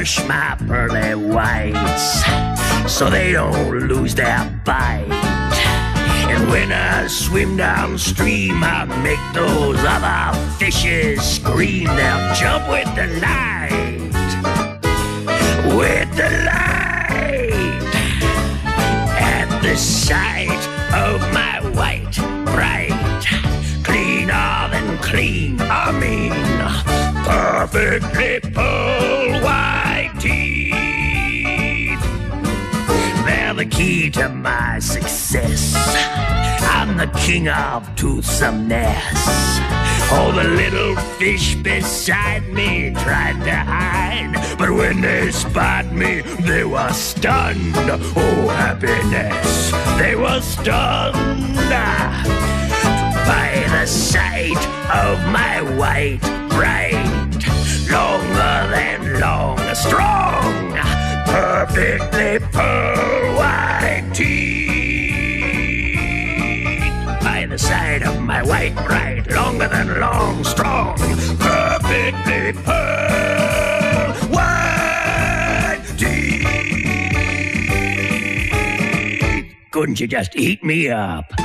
brush my pearly whites so they don't lose their bite. And when I swim downstream, I make those other fishes scream. They'll jump with delight, with delight at the sight of my white, bright, cleaner than clean. I mean, perfectly pearl white teeth. They're the key to my success. I'm the king of toothsomeness. All the little fish beside me tried to hide, but when they spot me, they were stunned. Oh, happiness, they were stunned by the sight of my white, bright, long, strong, perfectly pearl white teeth. By the side of my white, bright, longer than long, strong, perfectly pearl white teeth. Couldn't you just eat me up?